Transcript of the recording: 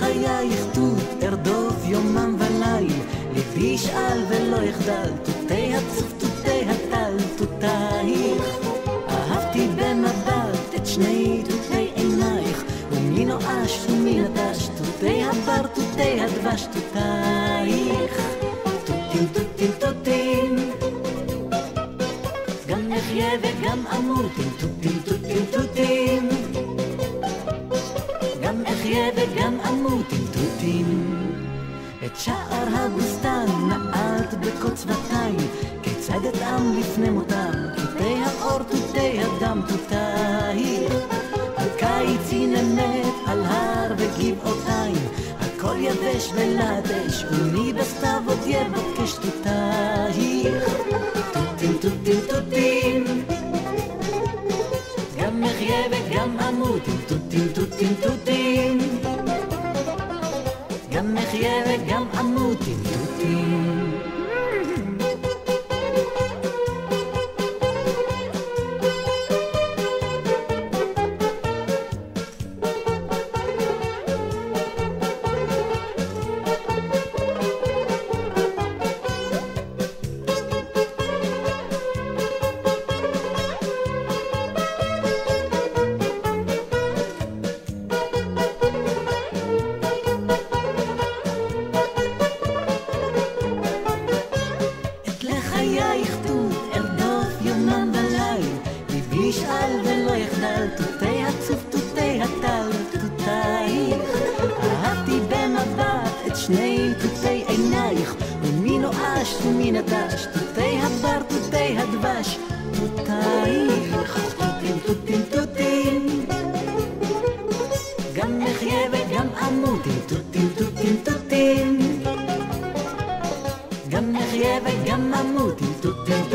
את לחייך תות ארדוף יומם וליל, ליבי ישאל ולא יחדל, תותי הצוף תותי הטל תותייך. אהבתי במבט את שני תותי עינייך, ומי נואש ומי נטש, תותי הבר תותי הדבש תותייך. תותים תותים תותים גם אחיה וגם תותים תותים תותים עם תותים את שער הבוסתן נעלת בקוצבתיים כיצד אטעם לפני מותם תותי האור תותי הדם תותייך הקיץ הנה מת על הר וגבעותיים הכל יבש ולדש ומי בסתיו עוד יבקש תותייך תותים תותים תותים. גם אחיה וגם אמות עם תותים תותים תותים גם אחיה וגם שני תותי עינייך ומי נואש ומי נטש תותי הבר תותי הדבש תותייך. תותים תותים תותים. גם נחיה וגם אמות עם תותים תותים תותים. גם נחיה וגם תותים תותים